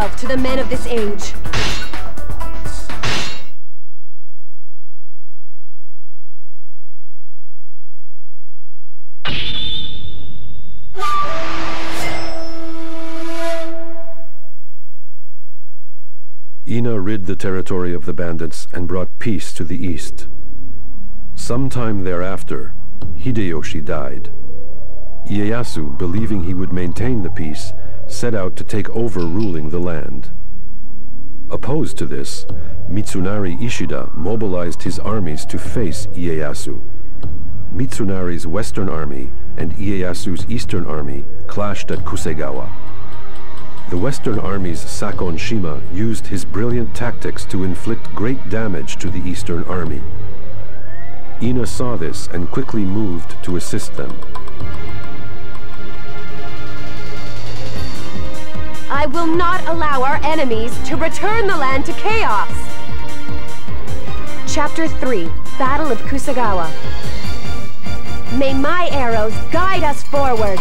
yourself to the men of this age. Ina rid the territory of the bandits and brought peace to the east. Sometime thereafter, Hideyoshi died. Ieyasu, believing he would maintain the peace, set out to take over ruling the land. Opposed to this, Mitsunari Ishida mobilized his armies to face Ieyasu. Mitsunari's western army and Ieyasu's eastern army clashed at Kusegawa. The western army's Sakon Shima used his brilliant tactics to inflict great damage to the eastern army. Ina saw this and quickly moved to assist them. I will not allow our enemies to return the land to chaos! Chapter 3, Battle of Kusegawa. May my arrows guide us forward!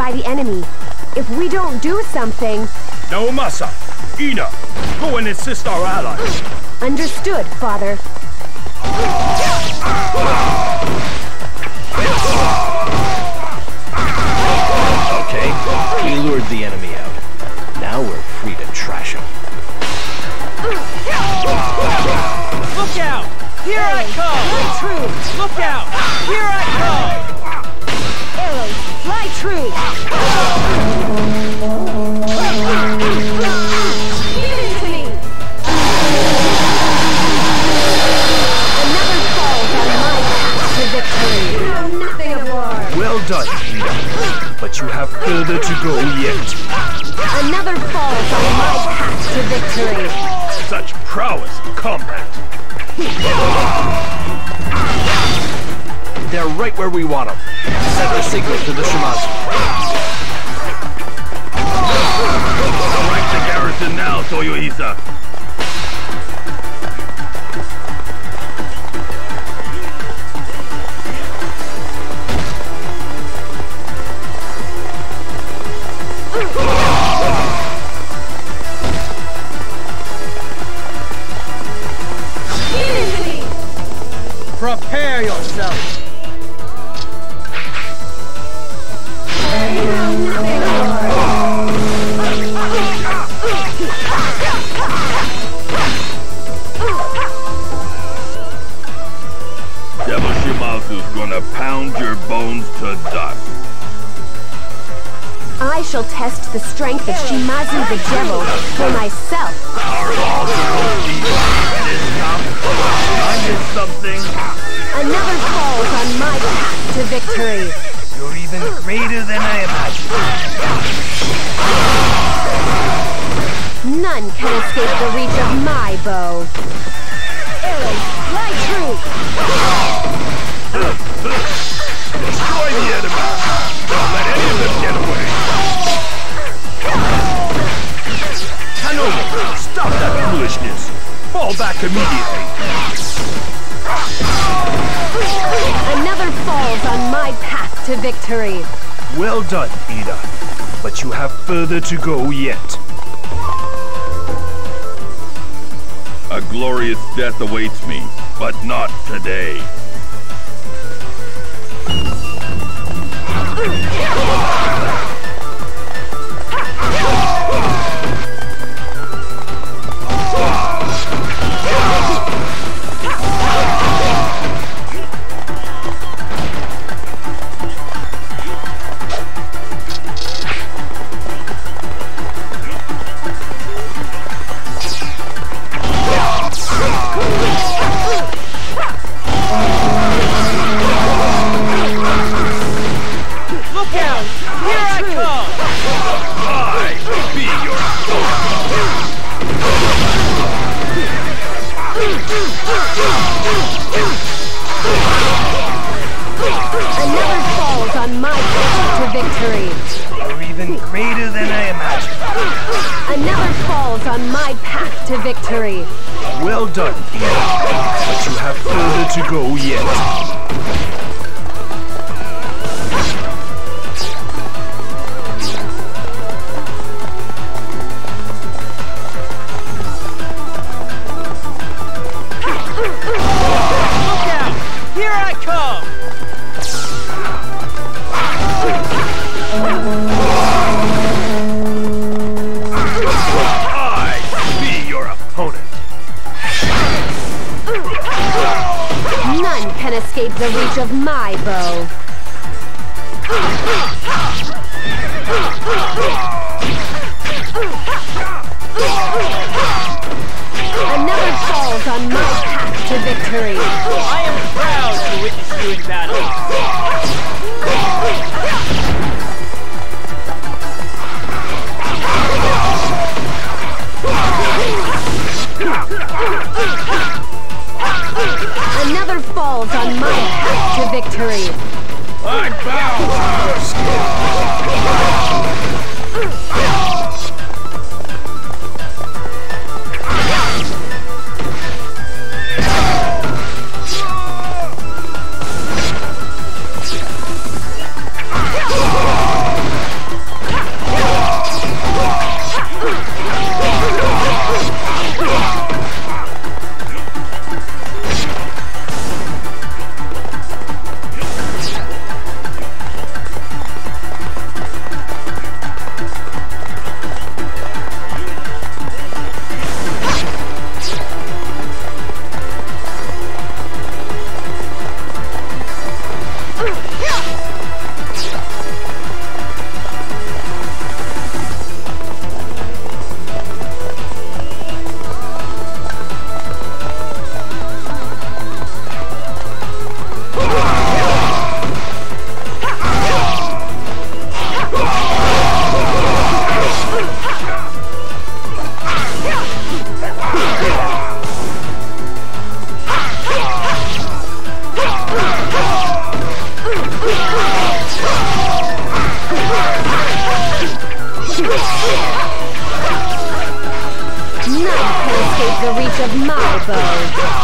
By the enemy. If we don't do something... no, Naomasa, Ina, go and assist our allies. Understood, father. But you have further to go yet. Another fall on my path to victory! Such prowess in combat. They're right where we want them. Send the signal to the Shimazu. Strike the garrison now, Toyohisa. The strength of Shimazu the Devil for myself. Are all girls deep this cup? I missed something. Another falls on my path to victory. You're even greater than I imagined. None can escape the reach of my bow. Arrows, fly true! Immediately. Another falls on my path to victory. Well done, Ina. But you have further to go yet. A glorious death awaits me, but not today. You're greater than I imagined. Another falls on my path to victory. Well done. But you have further to go yet. The reach of my of my bow.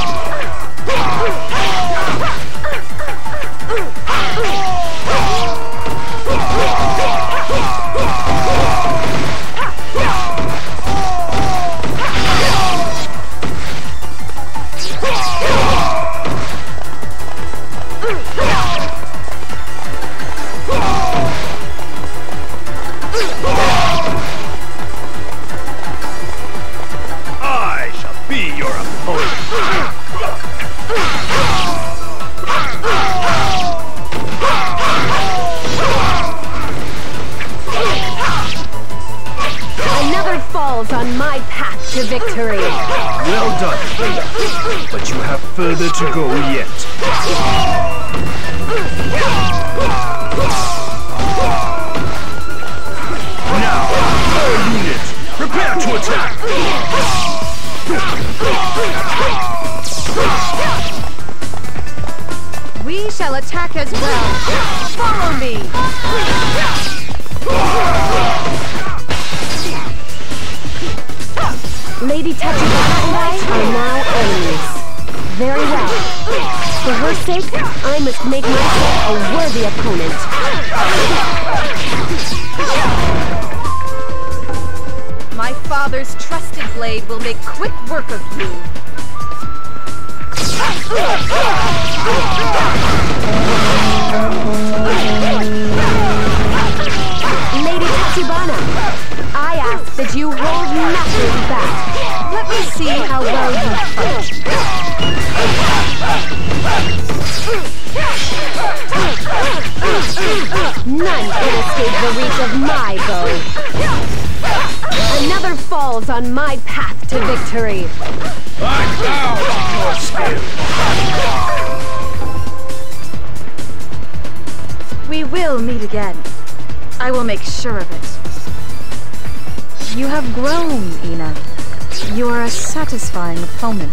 But you have further to go yet. Now, all units, prepare to attack! We shall attack as well. Follow me. Lady Tachibana and I are now sake, I must make myself a worthy opponent. My father's trusted blade will make quick work of you. Lady Tachibana, I ask that you hold nothing back. Let me see how well have Ina. You are a satisfying opponent.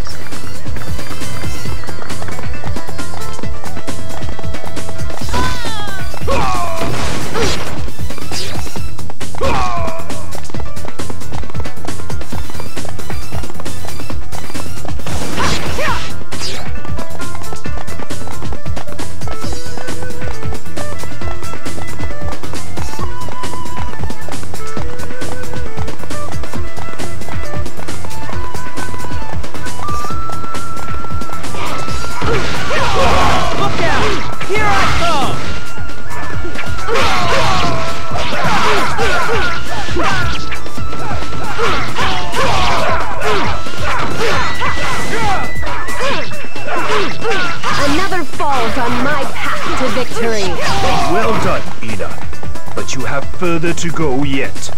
Further to go yet.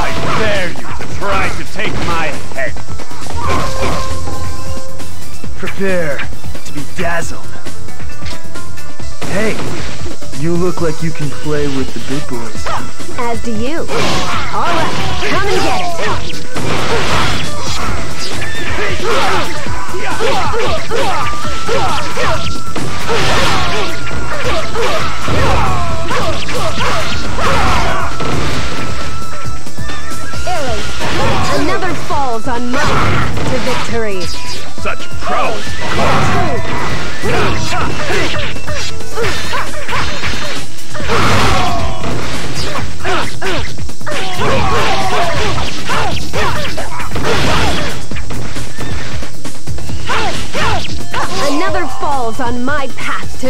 I dare you to try to take my head! Prepare to be dazzled. Hey, you look like you can play with the big boys. As do you. All right, come and get it.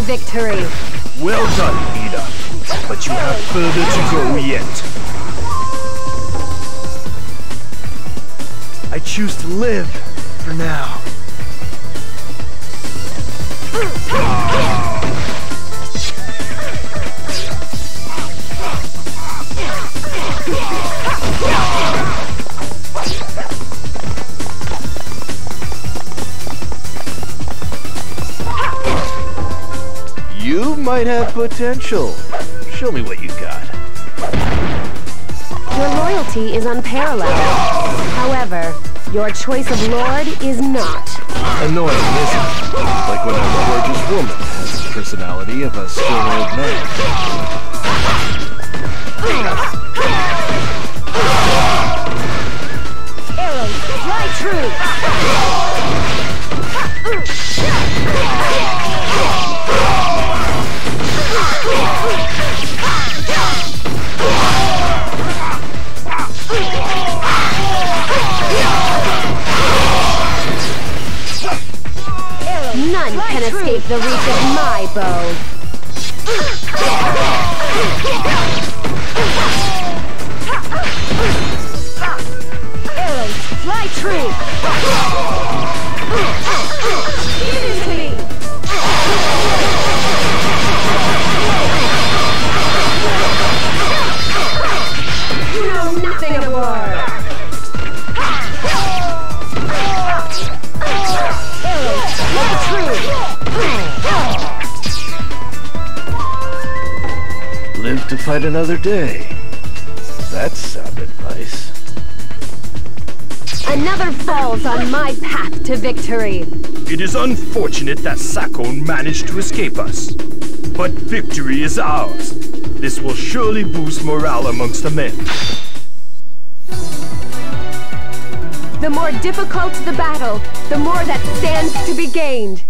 Victory. Well done, Ina. But you have further to go yet. I choose to live for now. You might have potential. Show me what you got. Your loyalty is unparalleled. However, your choice of lord is not. Annoying, isn't it? Like when a gorgeous woman has the personality of a stern old man. Fly true. Another day. That sounded nice. Another falls on my path to victory. It is unfortunate that Sakon managed to escape us. But victory is ours. This will surely boost morale amongst the men. The more difficult the battle, the more that stands to be gained.